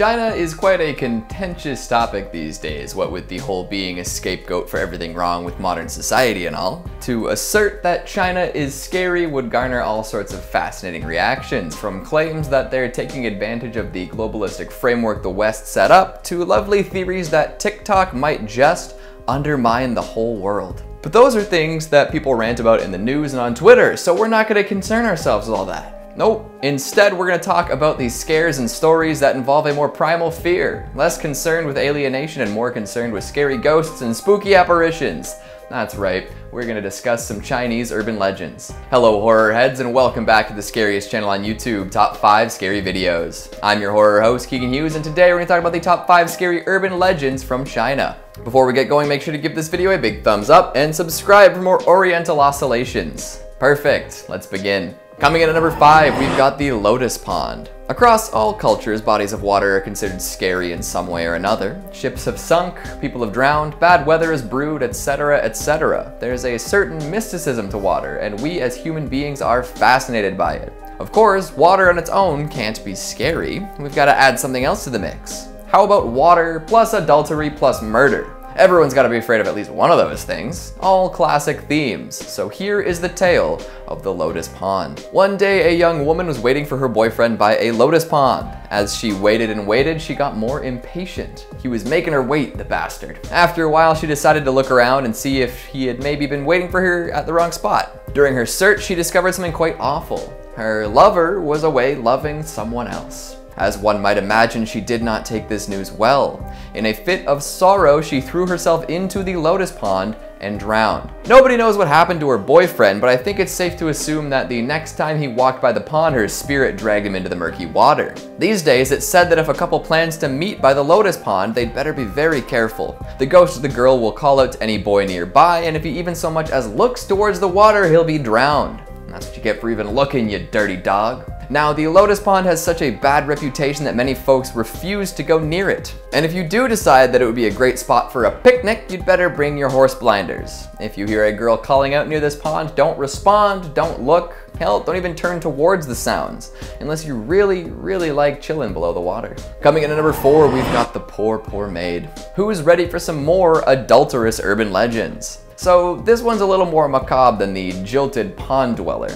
China is quite a contentious topic these days, what with the whole being a scapegoat for everything wrong with modern society and all. To assert that China is scary would garner all sorts of fascinating reactions, from claims that they're taking advantage of the globalistic framework the West set up, to lovely theories that TikTok might just undermine the whole world. But those are things that people rant about in the news and on Twitter, so we're not gonna concern ourselves with all that. Nope. Instead, we're going to talk about these scares and stories that involve a more primal fear, less concerned with alienation and more concerned with scary ghosts and spooky apparitions. That's right, we're going to discuss some Chinese urban legends. Hello horror heads and welcome back to the scariest channel on YouTube, Top 5 Scary Videos. I'm your horror host, Keegan Hughes, and today we're to talk about the top 5 scary urban legends from China. Before we get going, make sure to give this video a big thumbs up and subscribe for more Oriental oscillations. Perfect, let's begin. Coming in at number 5, we've got the Lotus Pond. Across all cultures, bodies of water are considered scary in some way or another. Ships have sunk, people have drowned, bad weather has brewed, etc, etc. There's a certain mysticism to water, and we as human beings are fascinated by it. Of course, water on its own can't be scary. We've got to add something else to the mix. How about water plus adultery plus murder? Everyone's gotta be afraid of at least one of those things. All classic themes. So here is the tale of the Lotus Pond. One day, a young woman was waiting for her boyfriend by a lotus pond. As she waited and waited, she got more impatient. He was making her wait, the bastard. After a while, she decided to look around and see if he had maybe been waiting for her at the wrong spot. During her search, she discovered something quite awful. Her lover was away loving someone else. As one might imagine, she did not take this news well. In a fit of sorrow, she threw herself into the lotus pond and drowned. Nobody knows what happened to her boyfriend, but I think it's safe to assume that the next time he walked by the pond, her spirit dragged him into the murky water. These days, it's said that if a couple plans to meet by the lotus pond, they'd better be very careful. The ghost of the girl will call out to any boy nearby, and if he even so much as looks towards the water, he'll be drowned. That's what you get for even looking, you dirty dog. Now, the Lotus Pond has such a bad reputation that many folks refuse to go near it. And if you do decide that it would be a great spot for a picnic, you'd better bring your horse blinders. If you hear a girl calling out near this pond, don't respond, don't look, hell, don't even turn towards the sounds, unless you really, really like chilling below the water. Coming in at number four, we've got the poor, poor maid. Who's ready for some more adulterous urban legends? So this one's a little more macabre than the jilted pond dweller.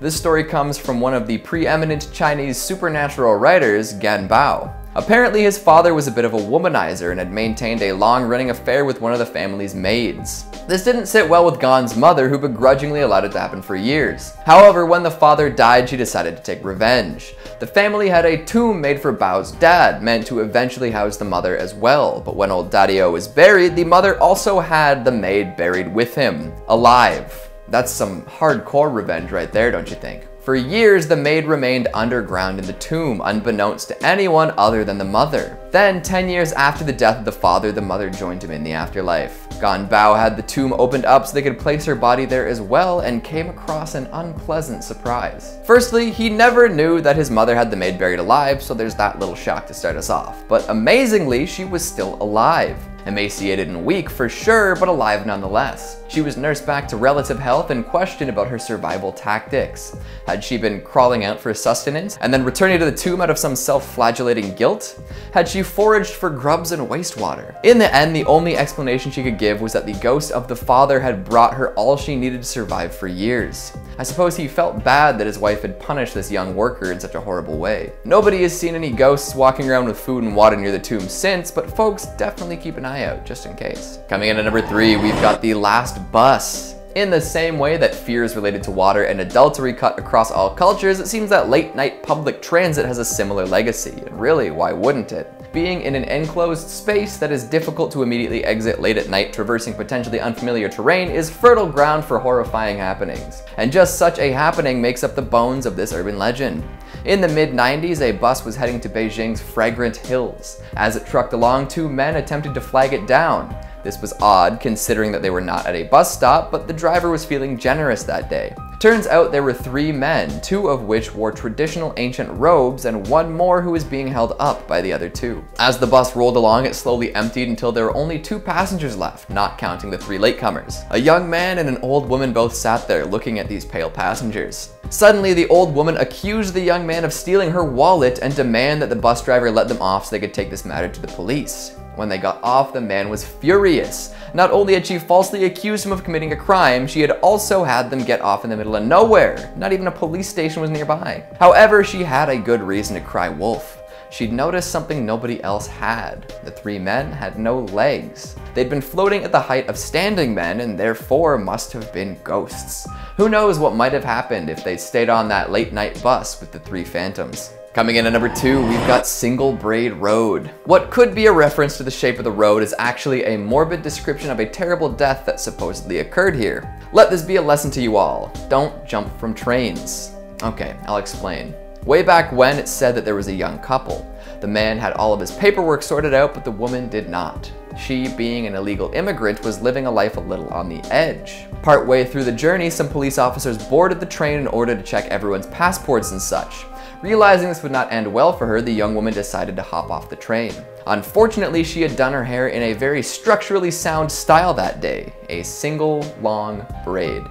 This story comes from one of the preeminent Chinese supernatural writers, Gan Bao. Apparently his father was a bit of a womanizer and had maintained a long-running affair with one of the family's maids. This didn't sit well with Gan's mother, who begrudgingly allowed it to happen for years. However, when the father died, she decided to take revenge. The family had a tomb made for Bao's dad, meant to eventually house the mother as well, but when old Daddy-O was buried, the mother also had the maid buried with him, alive. That's some hardcore revenge right there, don't you think? For years, the maid remained underground in the tomb, unbeknownst to anyone other than the mother. Then, 10 years after the death of the father, the mother joined him in the afterlife. Gan Bao had the tomb opened up so they could place her body there as well and came across an unpleasant surprise. Firstly, he never knew that his mother had the maid buried alive, so there's that little shock to start us off. But amazingly, she was still alive. Emaciated and weak for sure, but alive nonetheless. She was nursed back to relative health and questioned about her survival tactics. Had she been crawling out for sustenance and then returning to the tomb out of some self-flagellating guilt? Had she foraged for grubs and wastewater? In the end, the only explanation she could give was that the ghost of the father had brought her all she needed to survive for years. I suppose he felt bad that his wife had punished this young worker in such a horrible way. Nobody has seen any ghosts walking around with food and water near the tomb since, but folks definitely keep an eye out just in case. Coming in at number three, we've got the last bus. In the same way that fears related to water and adultery cut across all cultures, it seems that late night public transit has a similar legacy. And really, why wouldn't it? Being in an enclosed space that is difficult to immediately exit late at night traversing potentially unfamiliar terrain is fertile ground for horrifying happenings. And just such a happening makes up the bones of this urban legend. In the mid-90s, a bus was heading to Beijing's Fragrant Hills. As it trucked along, two men attempted to flag it down. This was odd, considering that they were not at a bus stop, but the driver was feeling generous that day. Turns out there were three men, two of which wore traditional ancient robes and one more who was being held up by the other two. As the bus rolled along, it slowly emptied until there were only two passengers left, not counting the three latecomers. A young man and an old woman both sat there looking at these pale passengers. Suddenly, the old woman accused the young man of stealing her wallet and demanded that the bus driver let them off so they could take this matter to the police. When they got off, the man was furious. Not only had she falsely accused him of committing a crime, she had also had them get off in the middle of nowhere. Not even a police station was nearby. However, she had a good reason to cry wolf she'd noticed something nobody else had. The three men had no legs. They'd been floating at the height of standing men and therefore must have been ghosts. Who knows what might have happened if they'd stayed on that late night bus with the three phantoms. Coming in at number two, we've got Single Braid Road. What could be a reference to the shape of the road is actually a morbid description of a terrible death that supposedly occurred here. Let this be a lesson to you all. Don't jump from trains. Okay, I'll explain. Way back when, it said that there was a young couple. The man had all of his paperwork sorted out, but the woman did not. She, being an illegal immigrant, was living a life a little on the edge. Partway through the journey, some police officers boarded the train in order to check everyone's passports and such. Realizing this would not end well for her, the young woman decided to hop off the train. Unfortunately, she had done her hair in a very structurally sound style that day, a single long braid.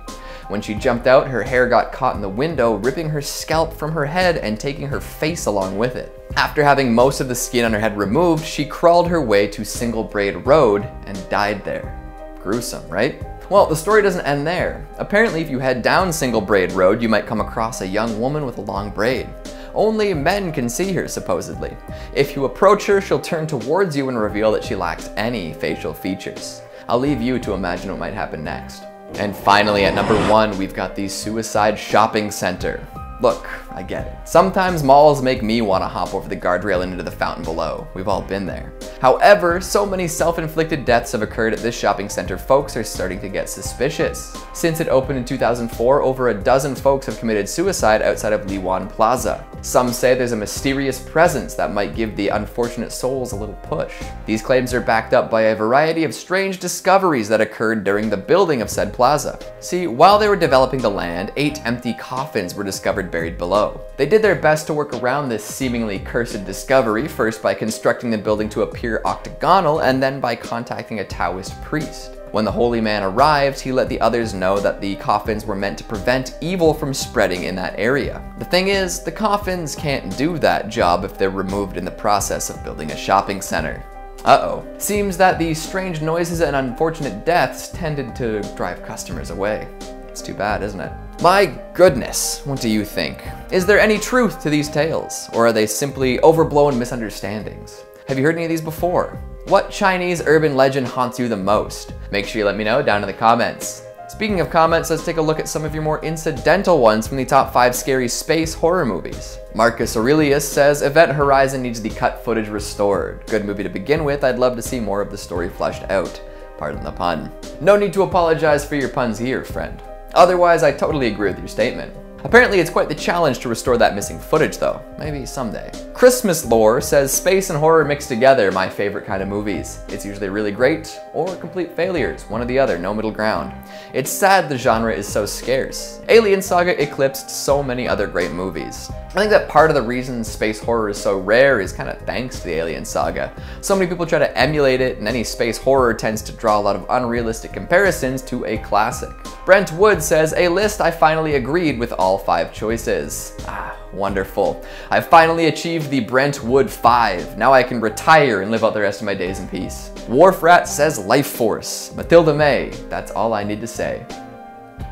When she jumped out, her hair got caught in the window, ripping her scalp from her head and taking her face along with it. After having most of the skin on her head removed, she crawled her way to Single Braid Road and died there. Gruesome, right? Well, the story doesn't end there. Apparently, if you head down Single Braid Road, you might come across a young woman with a long braid. Only men can see her, supposedly. If you approach her, she'll turn towards you and reveal that she lacks any facial features. I'll leave you to imagine what might happen next. And finally, at number one, we've got the Suicide Shopping Center. Look, I get it. Sometimes malls make me want to hop over the guardrail and into the fountain below. We've all been there. However, so many self-inflicted deaths have occurred at this shopping center, folks are starting to get suspicious. Since it opened in 2004, over a dozen folks have committed suicide outside of Liwan Plaza. Some say there's a mysterious presence that might give the unfortunate souls a little push. These claims are backed up by a variety of strange discoveries that occurred during the building of said plaza. See, while they were developing the land, eight empty coffins were discovered buried below. They did their best to work around this seemingly cursed discovery, first by constructing the building to appear octagonal and then by contacting a Taoist priest. When the holy man arrived, he let the others know that the coffins were meant to prevent evil from spreading in that area. The thing is, the coffins can't do that job if they're removed in the process of building a shopping center. Uh-oh. Seems that these strange noises and unfortunate deaths tended to drive customers away. It's too bad, isn't it? My goodness, what do you think? Is there any truth to these tales, or are they simply overblown misunderstandings? Have you heard any of these before? What Chinese urban legend haunts you the most? Make sure you let me know down in the comments. Speaking of comments, let's take a look at some of your more incidental ones from the top 5 scary space horror movies. Marcus Aurelius says, Event Horizon needs the cut footage restored. Good movie to begin with, I'd love to see more of the story fleshed out. Pardon the pun. No need to apologize for your puns here, friend. Otherwise, I totally agree with your statement. Apparently it's quite the challenge to restore that missing footage though. Maybe someday. Christmas Lore says space and horror mixed together, my favorite kind of movies. It's usually really great or complete failures, one or the other, no middle ground. It's sad the genre is so scarce. Alien Saga eclipsed so many other great movies. I think that part of the reason space horror is so rare is kind of thanks to the Alien Saga. So many people try to emulate it, and any space horror tends to draw a lot of unrealistic comparisons to a classic. Brent Wood says, a list I finally agreed with all five choices. Ah, wonderful. I've finally achieved the Brent Wood 5. Now I can retire and live out the rest of my days in peace. Wharf Rat says Life Force. Mathilda May, that's all I need to say.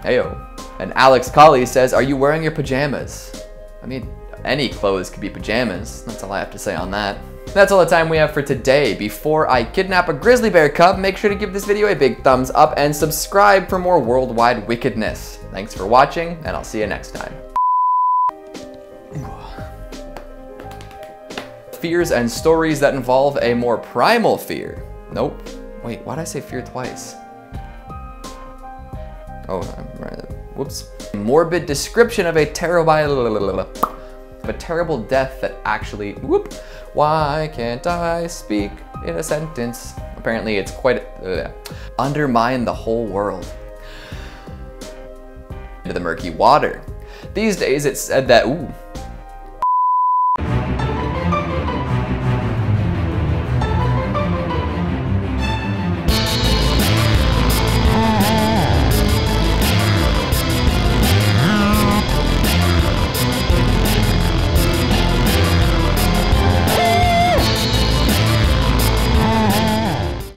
Heyo. And Alex Colley says, are you wearing your pajamas? I mean, any clothes could be pajamas. That's all I have to say on that. That's all the time we have for today. Before I kidnap a grizzly bear cub, make sure to give this video a big thumbs up and subscribe for more worldwide wickedness. Thanks for watching, and I'll see you next time. Fears and stories that involve a more primal fear. Nope. Wait, why did I say fear twice? Oh, I'm right. Whoops. Morbid description of a terrible of a terrible death that actually whoop. Why can't I speak in a sentence? Apparently it's quite uh, undermine the whole world. into the murky water. These days it's said that, ooh,